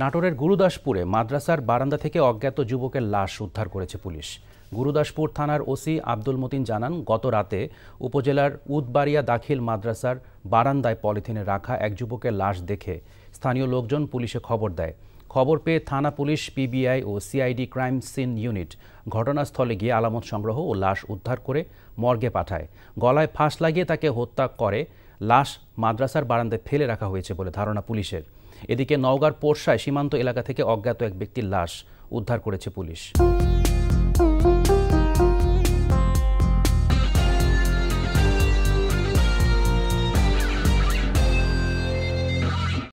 নাটোরের গুরুদাসপুরে মাদ্রাসার বারান্দা থেকে অজ্ঞাত যুবকের লাশ উদ্ধার করেছে পুলিশ। গুরুদাসপুর থানার ওসি আব্দুল মতিন জানান, গত রাতে উপজেলার উদবাড়িয়া দাখিল মাদ্রাসার বারান্দায় পলিথিনে রাখা এক যুবকের লাশ দেখে স্থানীয় লোকজন পুলিশে খবর দেয়। খবর পেয়ে থানা পুলিশ, পিবিআই ও সিআইডি ক্রাইম সিন ইউনিট ঘটনাস্থলে গিয়ে আলামত সংগ্রহ ও লাশ উদ্ধার করে মর্গে পাঠায়। গলায় ফাঁস লাগিয়ে তাকে হত্যা করে লাশ মাদ্রাসার বারান্দায় ফেলে রাখা হয়েছে বলে ধারণা পুলিশের। এদিকে নওগাঁর পোরশায় সীমান্ত এলাকা থেকে অজ্ঞাত এক ব্যক্তির লাশ উদ্ধার করেছে পুলিশ।